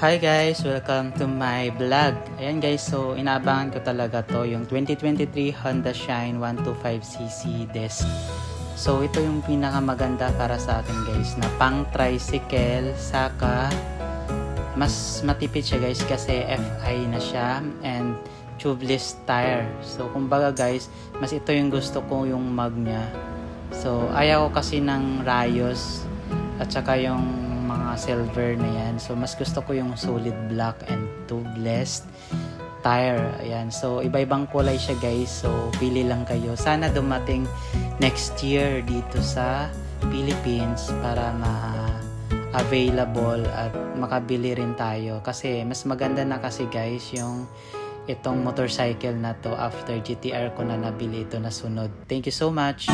Hi guys! Welcome to my vlog. Ayan guys, so inaabangan ko talaga to yung 2023 Honda Shine 125cc disc. So ito yung pinakamaganda para sa akin guys na pang tricycle, saka mas matipid siya guys kasi FI na siya and tubeless tire. So kumbaga guys, mas ito yung gusto ko yung mag niya. So ayaw ko kasi ng Rayos at saka yung mga silver na yan. So, mas gusto ko yung solid black and tubeless tire. Ayan. So, iba-ibang kulay siya guys. So, pili lang kayo. Sana dumating next year dito sa Philippines para ma-available at makabili rin tayo. Kasi, mas maganda na kasi guys yung itong motorcycle na to after GTR ko na nabili ito na sunod. Thank you so much!